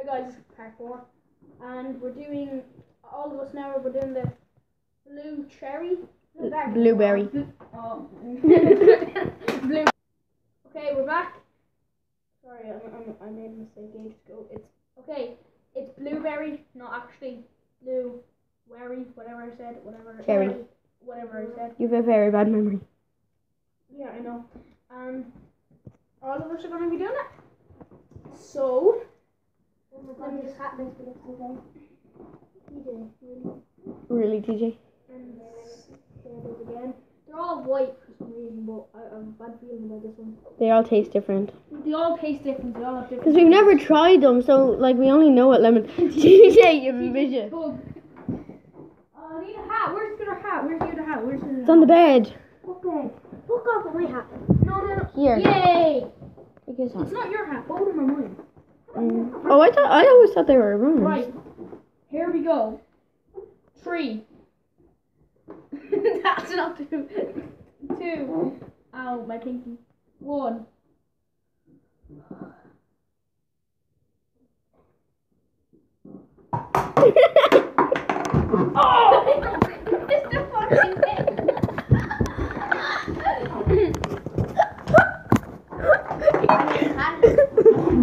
Hi guys, part four, and we're doing all of us now. We're doing the blue cherry, Blueberry. Blueberry. Blue- oh, blue. Okay, we're back. Sorry, I'm, I'm, I made a mistake ages ago. It's okay. It's blueberry, not actually blue. Werry, whatever I said, whatever. Cherry. Whatever I said. You have a very bad memory. Yeah, I know. Um, all of us are going to be doing it. So, Let me just hat this for next time. TJ, really, Really, TJ? and is again. They're all white for some reason, but I, have a bad feeling about this one. They all taste different. They all taste different. They all have different. Because we've never tried them, so like we only know what lemon. TJ, you. Tug. Uh, I need a hat. Where's other hat? Where's other hat? Where's the other It's on the bed. Okay. Fuck off with my hat. No, no, no. Here. Yay! It's not your hat. Both of them are mine. Mm. Oh, I thought I always thought they were Roon's. Right. Here we go. Three. That's not two. Two. Ow, my pinky. One. Oh! it's the fucking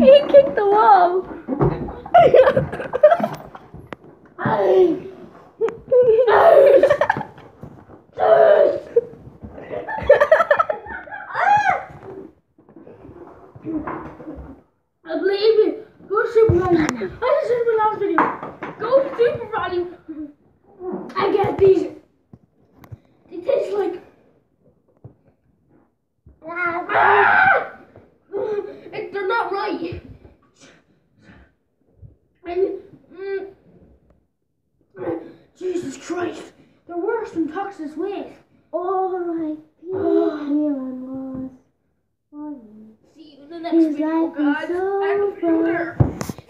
he kicked the wall. I believe it. Go SuperValu. I last video. Go super. I get these. They taste like. Ah! It- They're not right. And mm, Jesus Christ, they're worse than Waste. Alright. Oh. Feeling was. See you in the next His video, guys. so And.